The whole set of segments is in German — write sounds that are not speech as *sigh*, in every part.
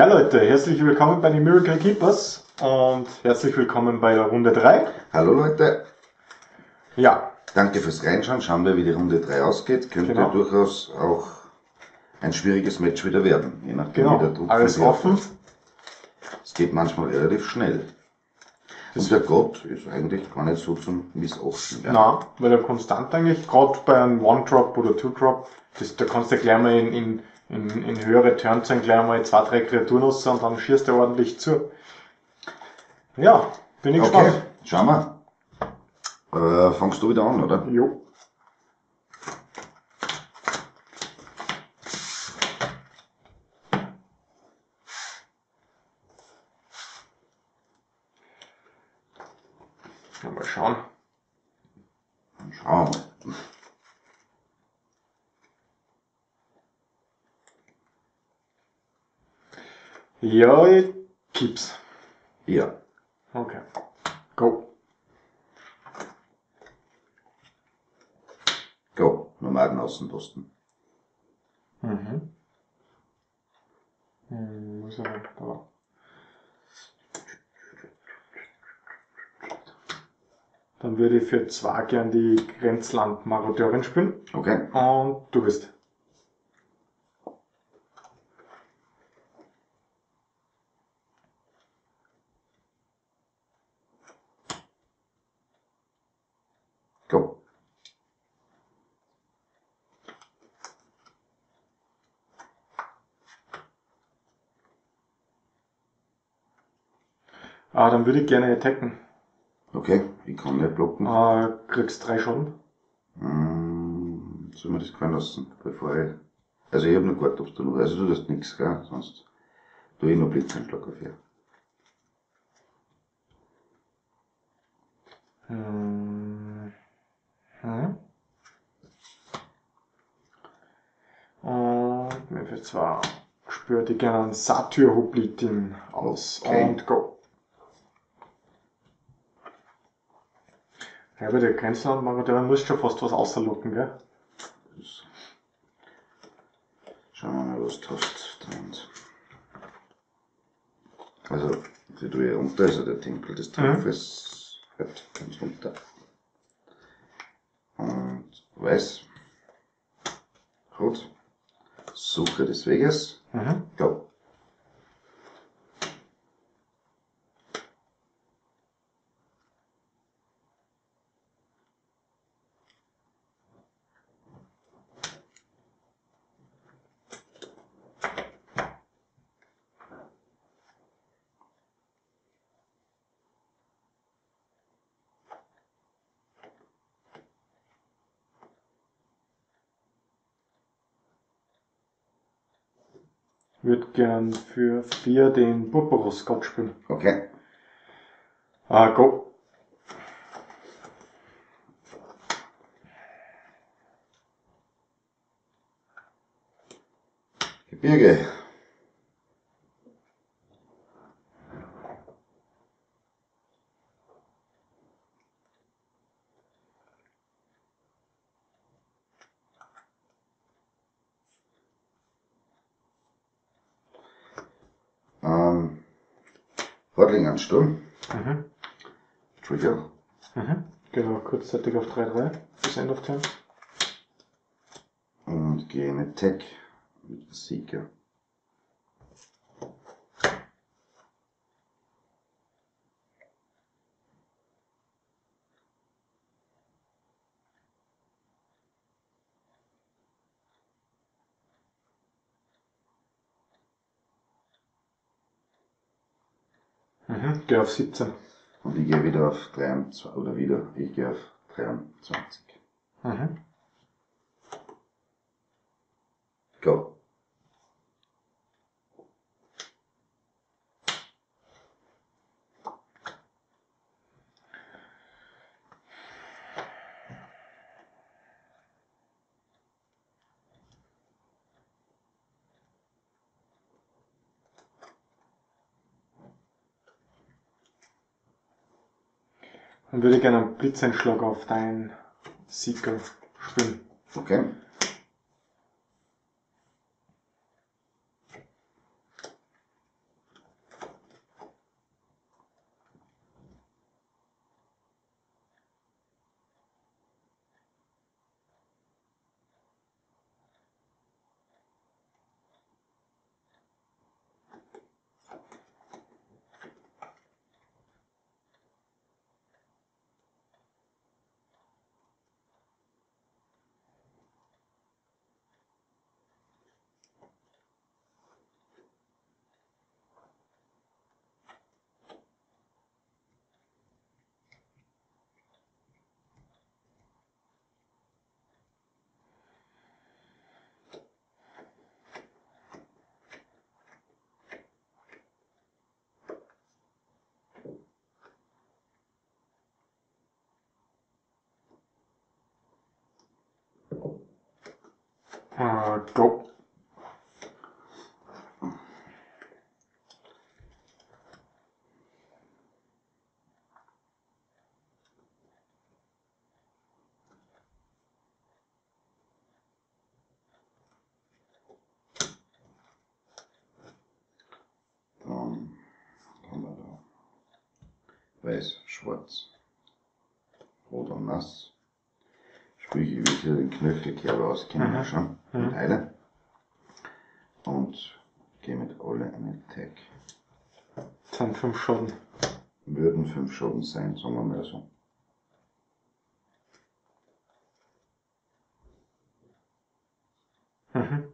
Ja Leute, herzlich willkommen bei den Miracle Keepers und herzlich willkommen bei der Runde 3. Hallo Leute, Ja, danke fürs Reinschauen. Schauen wir, wie die Runde 3 ausgeht. Könnte Genau. durchaus auch ein schwieriges Match wieder werden, je nachdem wie der genau, Druck alles offen. Es geht manchmal relativ schnell. Und der Gott ist eigentlich gar nicht so zum Missachten. Ja. Na, weil er konstant eigentlich, gerade bei einem One-Drop oder Two-Drop, das, da kannst du gleich mal in, in, in, in höhere Turns dann gleich mal zwei, drei Kreaturen raus und dann schießt er ordentlich zu. Ja, bin ich Okay, gespannt. schauen wir. Äh, fangst du wieder an, oder? Jo. Mal schauen. Schauen wir Ja, ich kipp's. Ja, Okay. Go. go. Nomaden Außenposten. Mhm. Hm, wo ist er denn? Da. Dann würde ich für zwei gern die Grenzland-Marodeurin spielen. Okay, Und du bist. go. Ah, dann würde ich gerne attacken. Okay, ich kann nicht blocken. Äh, kriegst drei Schaden. Hm, soll man das gefallen lassen, bevor ich. Also ich habe noch gewartet, ob du noch. Also du tust nichts, gell? Sonst tue ich noch Blitzeinschlag auf ihr. Hm. Hm. Und mir für zwei spürt ich gerne einen Satyr-Hoplitin aus. Okay. Und go. Ja, bei der Grenzland-Marodeurin muss schon fast was außerlocken, gell? Schauen wir mal, was du hast. Und also, die tue ich runter, also der Tempel des Teufels halt ganz runter. Und weiß. Gut. Suche des Weges. Mhm. Go. Würde gern für vier den Purpurus Gott spielen. Okay. Ah, go. Gebirge. Ähm, Hordlingansturm. Mhm. Trigger. Mhm. Genau, kurzzeitig auf 3-3 bis End of Turn. Und gehe in Attack mit dem Sieger. Mhm. Geh auf 17. Und ich gehe wieder auf 23, oder wieder, ich gehe auf 23. Mhm. Go. Dann würde ich gerne einen Blitzeinschlag auf deinen Seeker spielen. Okay. Äh, go. Weiß, schwarz, rot und nass. Ich will hier den Knöchelkerbe auskennen Mhm. schon, mit Heile. Und gehe mit alle einen Tag. Das sind fünf Schaden. Würden fünf Schaden sein, sagen wir mal so. Mhm.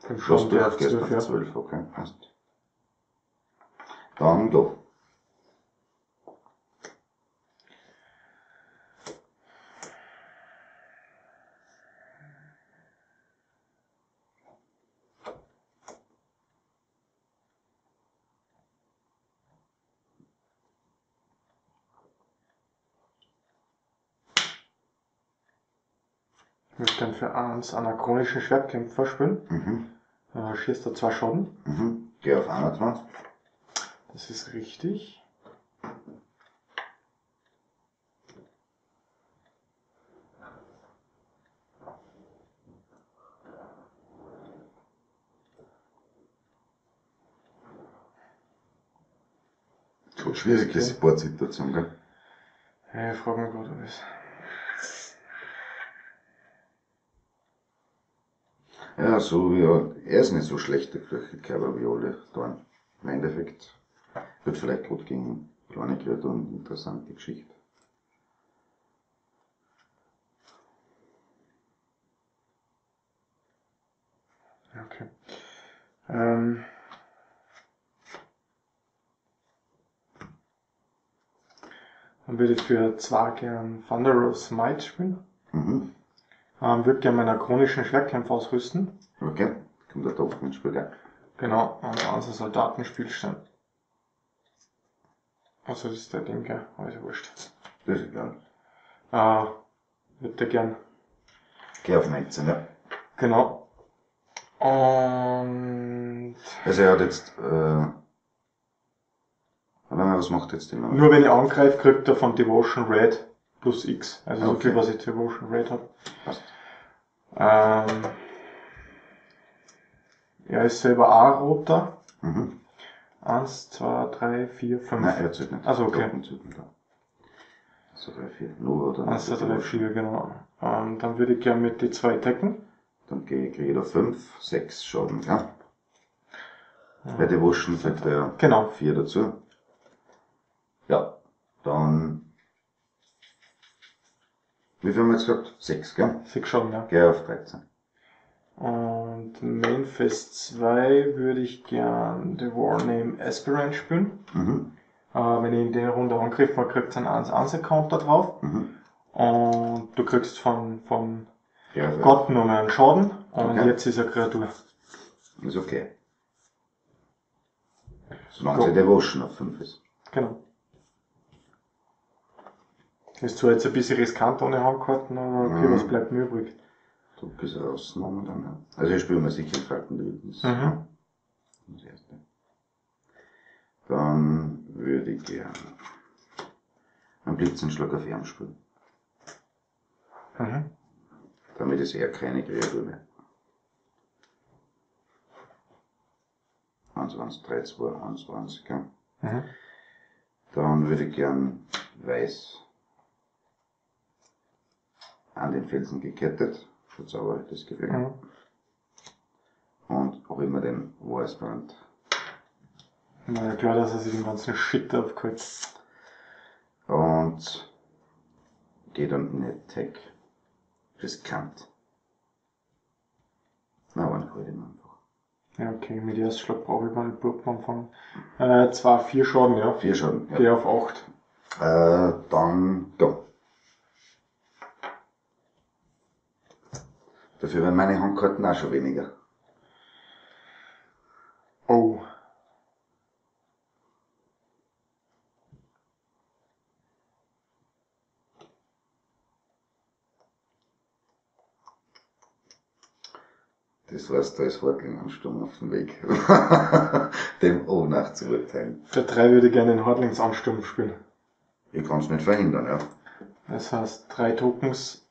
Fünf Schaden, du auf gestern 12, ja. 12, okay, passt. Dann go. Für eins anachronischen Schwertkämpfer spielen. Mhm. Äh, schießt er zwei Schaden. Mhm. Geh auf 21. Das ist richtig. So ist die Sportsituation, gell? Ja, ich frage mich gerade, ob es. Ja, so wie er, er ist nicht so schlecht, der wie alle da. Im Endeffekt wird vielleicht gut gegen kleine Kreaturen interessante Geschichte. Okay. Ähm. Dann würde ich für zwei gern Thunderous Might spielen. Mhm. Ähm, würde gerne meinen chronischen Schwertkämpfer ausrüsten. Okay, kommt der Topf ins Spiel, gell? Genau, und unser Soldatenspielstand. Also das ist der Ding, gell? Ja wurscht. Das ist egal. Äh, würde gern. Geh auf 19, ja. Genau. Und Also er hat jetzt, äh, warte mal, was macht jetzt die noch? nur wenn ich angreife, kriegt er von Devotion Red plus X. Also so Okay. viel, was ich Devotion Red habe. Passt. Ähm, er ist selber auch roter. Mhm. Eins, zwei, drei, vier, fünf. Nein, er zählt nicht. Ach so, okay. Doppeln zählt nicht. So, 3, 4, nur oder? Eins, zwei, drei, vier, genau. Ähm, dann würde ich gerne mit die zwei decken. Dann gehe ich da 5, 6 Schaden, ja. Bei Devotion kriegt er Genau. 4 dazu. Ja, dann, wie viel haben wir jetzt gesagt? 6, gell? Sechs Schaden, ja. Geh auf 13. Und Main Phase 2 würde ich gern The Warname Aspirant spielen. Mhm. Äh, wenn ich in der Runde angegriffen habe, kriegt es einen 1-1-Counter drauf. Mhm. Und du kriegst von, von Geh auf Gott nur mehr einen Schaden. Und Okay. jetzt ist er Kreatur. Ist okay. Solange Go. sie Devotion auf 5 ist. Genau. Ist zwar jetzt ein bisschen riskant ohne Handkarten, aber okay, Mhm. was bleibt mir übrig? Druck ist raus momentan. Ja. Also ich spiele mir sicher in Falken Wildnis. Mhm. Das erste. Dann würde ich gern einen Blitzenschlag auf Arm spielen. Mhm. Damit ist er keine Kreatur mehr. 21, 3, 2, 21, ja. Mhm. Dann würde ich gern weiß an den Felsen gekettet. Schaut aber das Gefühl. Mhm. Und auch immer den Warsbrand. Na ja, klar, dass er sich den ganzen Shit aufgeholt. Und gehe dann in Attack. Riskant. Na, aber nicht heute einfach. Ja, okay, mit dem ersten Schlag brauche ich gar nicht Blut anfangen. Äh, zwar vier Schaden, ja. Vier Schaden. Ja. Geh auf acht. Äh, dann go. Dafür werden meine Handkarten auch schon weniger. Oh. Das heißt, da ist Hortling Ansturm auf dem Weg, *laughs* dem O nachzuurteilen. Für drei würde ich gerne den Hordlingsansturm spielen. Ich kann es nicht verhindern, ja. Das heißt, drei Tokens,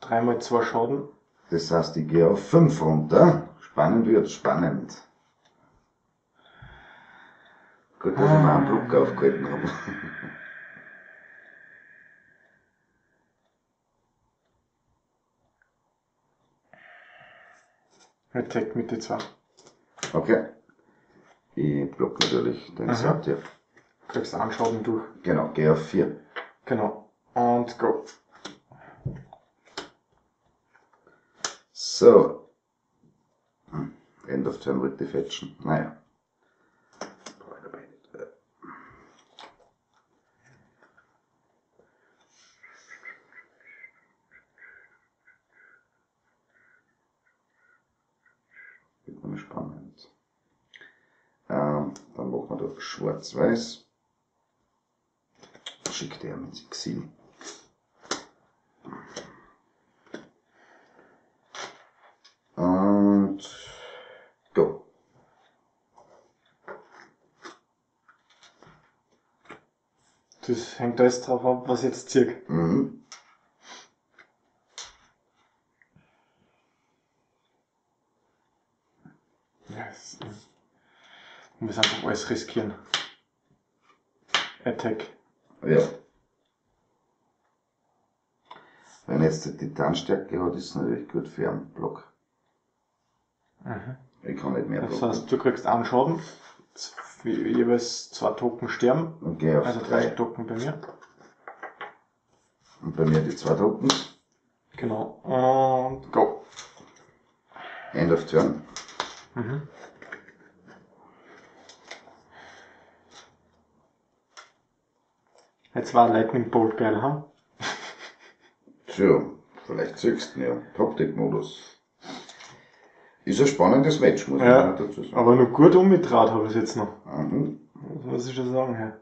dreimal zwei Schaden. Das heißt, ich gehe auf 5 runter. Spannend wird spannend. Gut, dass ich mir einen Block aufgehalten habe. *laughs* Mit die zwei. Okay. Ich block natürlich den. Satyr. Kriegst einen Schaden durch. Genau, gehe auf 4. Genau. Und go. So. Hm, End of turn ich fetchen. Naja. Wird noch spannend. Ähm, dann machen wir da schwarz-weiß. Schickt er ins Exil. Und go. Das hängt alles drauf ab, was jetzt zirkt. Mhm. Ja, es, man muss einfach alles riskieren. Attack. Ja. Wenn jetzt die Titanstärke hat, ist es natürlich gut für einen Block. Mhm. Ich kann nicht mehr Das blocken. heißt, du kriegst einen Schaden. Jeweils zwei Token sterben. Gehe auf Also drei drei. Token bei mir. Und bei mir die zwei Tokens. Genau. Und go. End of turn. Mhm. Jetzt war Lightning Bolt geil, ha? Tja, vielleicht ihn ja. Top-Deck-Modus. Ist ein spannendes Match, muss Ja, man dazu sagen. Aber nur gut umgetraut habe ich es jetzt noch. Mhm. Das muss ich schon sagen, ja.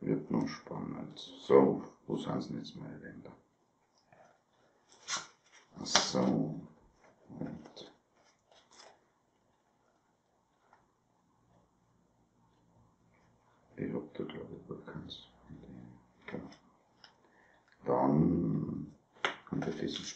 Wird noch spannend. So, wo sind denn jetzt meine Länder? So. Und. Ich hab da glaube ich wohl keins. Genau. Dann kommt der dieses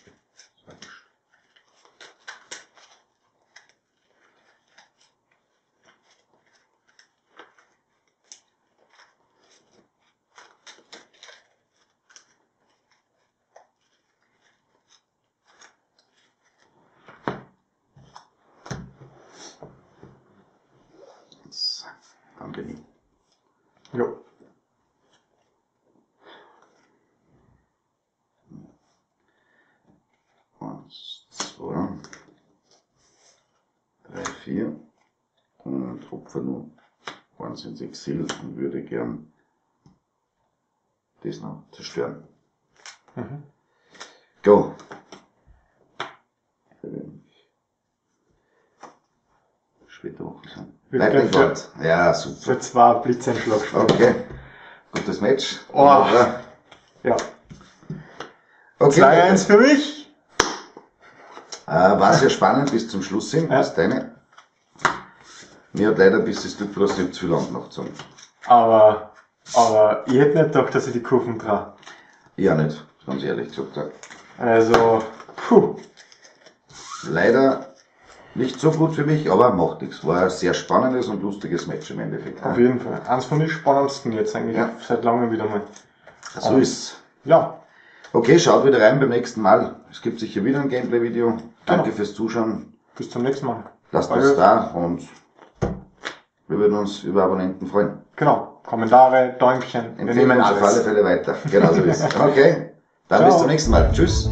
4 und opfer nur noch wahnsinns Excel und würde gern das noch zerstören. Mhm. Go! Später hoch sein. Leitengott. Ja, super. Für zwei Blitzeinschlag Okay. Gutes Match. Oh. Ja. Okay. 2-1 für mich. Ah, äh, war sehr spannend bis zum Schluss hin. Ja. Was deine mir hat leider bis das Glück bloß nicht zu lang noch gezogen. Aber, aber ich hätte nicht gedacht, dass ich die Kurven traue. Ja, nicht. Ganz ehrlich gesagt. ja. Also, puh. Leider nicht so gut für mich, aber macht nichts. War ein sehr spannendes und lustiges Match im Endeffekt. Auf jeden Fall. Eins von den spannendsten jetzt eigentlich Ja. seit langem wieder mal. So ist's. Ja, Okay, schaut wieder rein beim nächsten Mal. Es gibt sicher wieder ein Gameplay-Video. Danke Genau. fürs Zuschauen. bis zum nächsten Mal. Lasst Danke. uns da und wir würden uns über Abonnenten freuen. Genau. Kommentare, Däumchen. Wir Empfehlen nehmen uns auf alle alles. Fälle weiter. Genau so ist es. *laughs* Okay, dann Ciao. bis zum nächsten Mal. Tschüss.